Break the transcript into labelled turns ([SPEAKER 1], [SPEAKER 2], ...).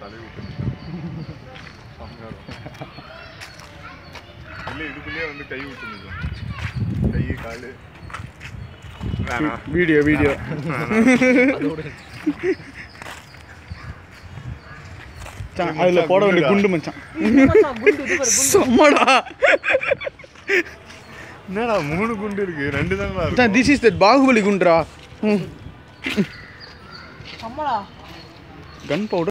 [SPEAKER 1] தலை விட்டு. இல்லை இதுக்குள்ளேயே வந்து கை விட்டு நிற்கும் கை காலு.
[SPEAKER 2] Video video. அதில் போட வேண்டிய குண்டு மச்சான். செம்மடா.
[SPEAKER 1] என்னடா மூணு குண்டு இருக்கு. ரெண்டு தான்
[SPEAKER 2] திஸ் இஸ் தட் பாகுபலி குண்டுரா
[SPEAKER 3] அம்மாடா
[SPEAKER 2] gun powder